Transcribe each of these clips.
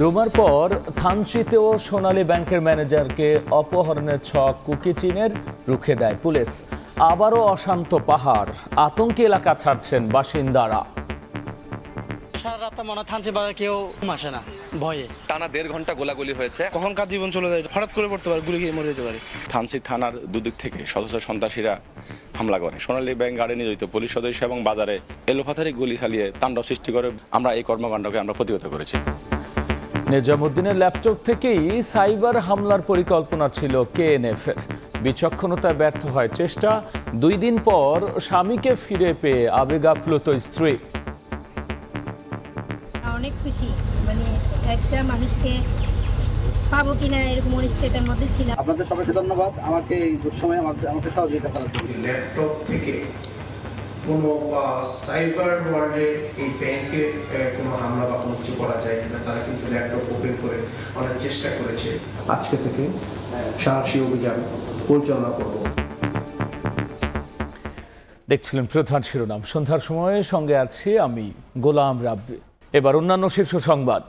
রুমার পর থানচিতেও সোনালী ব্যাংকের ম্যানেজারকে অপহরণের ছক কুকিচিনের রুখে দেয় পুলিশ। আবারও অশান্ত পাহাড় আতঙ্কি এলাকা ছাড়ছেন বাসিন্দারা। সারা রাত মনে হয় থানচি বাজার কেউ আসে না ভয়ে। টানা দেড় ঘণ্টা গোলাগুলি হয়েছে। কখন কার জীবন চলে যায় হঠাৎ করে পড়তে পারে গুলি খেয়ে মরে যেতে পারে। থানসি থানার দুদিক থেকে সদস্য সন্ত্রাসীরা হামলা করে। সোনালী ব্যাংক গার্ডে নিয়োজিত পুলিশ সদস্য এবং বাজারে এলোপাথারি গুলি চালিয়ে তাণ্ডব সৃষ্টি করে। আমরা এই কর্মকাণ্ডকে আমরা প্রতিহত করেছি। নিজামুদ্দিনের ল্যাপটপ থেকেই সাইবার হামলার পরিকল্পনা ছিল কেএনএফ এর বিচক্ষণতায় ব্যর্থ হয় চেষ্টা। দুই দিন পর স্বামীকে ফিরে পেয়ে আবেগাপ্লুত স্ত্রী। অনেক খুশি। মানে একটা মানুষকে পাবো কিনা এরকম অনিশ্চয়তার মধ্যে ছিলাম। আপনাদের সবাইকে ধন্যবাদ। আমাকে এই দুঃসময়ে আমাকে আমাকে সহযোগিতা করার জন্য। ল্যাপটপ থেকে কোনো সাইবার ওয়ার্ল্ডের এই ব্যাংকের কোনো হামলা বা কোনো কিছু করা যায় কিনা তারা কিন্তু ল্যাপটপ ওপেন করে অনেক চেষ্টা করেছে। আজকে থেকে সাহসী অভিযান পরিচালনা করব। দেখছিলেন প্রধান শিরোনাম। সন্ধ্যার সময়ে সঙ্গে আছি আমি গোলাম রাব্বি। এবার অন্যান্য শীর্ষ সংবাদ।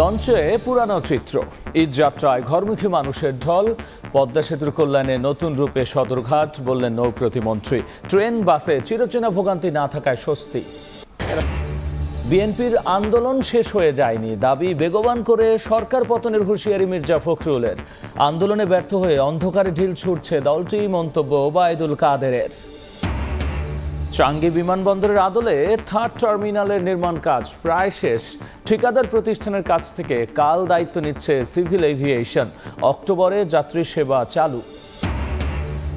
লঞ্চে পুরানো চিত্র। ঈদ যাত্রায় ঘরমুখী মানুষের ঢল, পদ্মা সেতুর কল্যাণে নতুন রূপে সদরঘাট, বললেন নৌ প্রতিমন্ত্রী। ট্রেন, বাসে চিরচেনা ভোগান্তি না থাকায় স্বস্তি। বিএনপির আন্দোলন শেষ হয়ে যায়নি। দাবি বেগবান করে সরকার পতনের হুঁশিয়ারি মির্জা ফখরুলের। আন্দোলনে ব্যর্থ হয়ে অন্ধকারে ঢিল ছুটছে দলটি, মন্তব্য ওবায়দুল কাদেরের। চাঙ্গি বিমানবন্দরের আদলে থার্ড টার্মিনালের নির্মাণ কাজ প্রায় শেষ। ঠিকাদার প্রতিষ্ঠানের কাছ থেকে কাল দায়িত্ব নিচ্ছে সিভিল এভিয়েশন। অক্টোবরে যাত্রী সেবা চালু।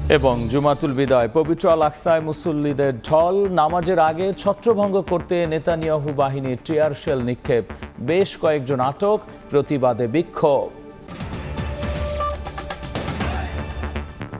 এবং জুমাতুল বিদায়, পবিত্র আল আকসায় মুসল্লিদের ঢল। নামাজের আগে ছত্রভঙ্গ করতে নেতানিয়াহু বাহিনীর টিয়ার শেল নিক্ষেপ। বেশ কয়েকজন আটক, প্রতিবাদে বিক্ষোভ।